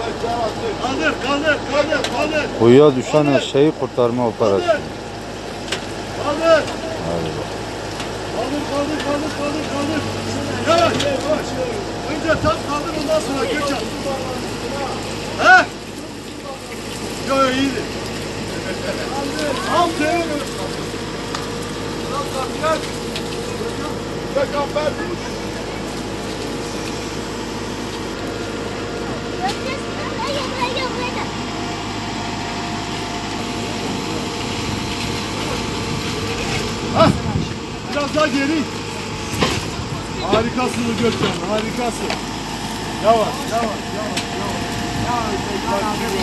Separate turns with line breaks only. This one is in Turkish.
Kaldır, kaldır, kaldır, kaldır.
Kuyuya düşen eşeği kurtarma operasyonu.
Kaldır.
Bak.
Kaldır, kaldır, kaldır, kaldır, kaldır. Yavaş, yavaş. Önce tam kaldır ondan sonra geç al. He? Yo, iyiydi. Aferin. Peygamber. Hah, biraz daha geri. Harikasın bu Gökhan, harikasın. Yavaş, yavaş, yavaş. Yavaş, yavaş. Yavaş.